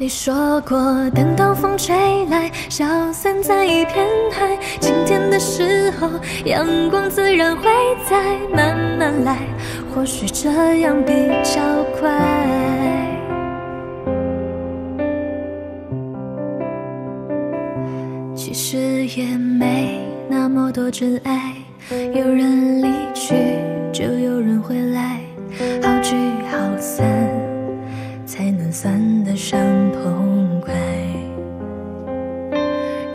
你说过，等到风吹来，消散在一片海。晴天的时候，阳光自然会在慢慢来，或许这样比较快。其实也没那么多真爱，有人离去，就有人回来，好聚好散。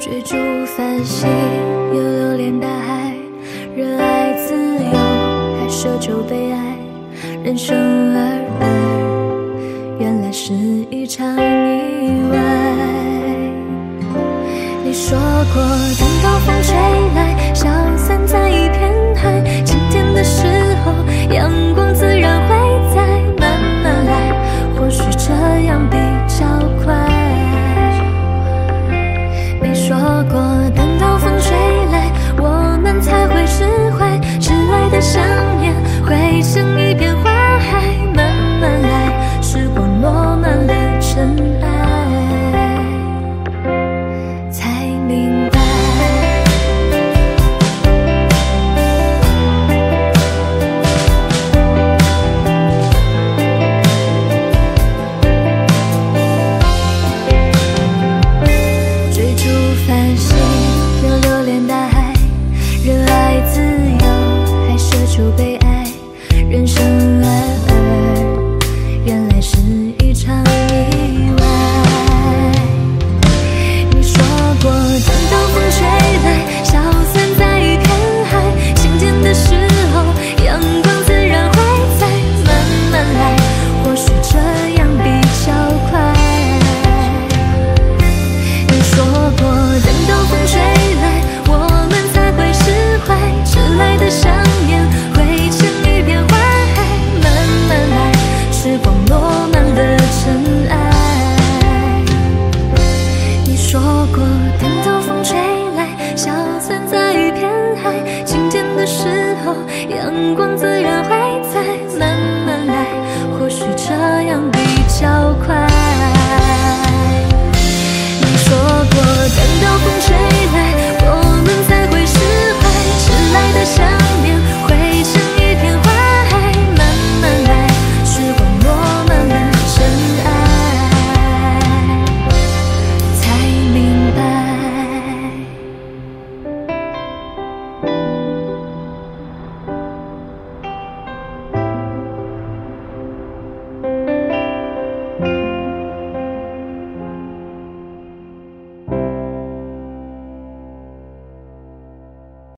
追逐繁星，又留恋大海，热爱自由，还奢求被爱。人生而白，原来是一场意外。你说过的。错过。就被爱人生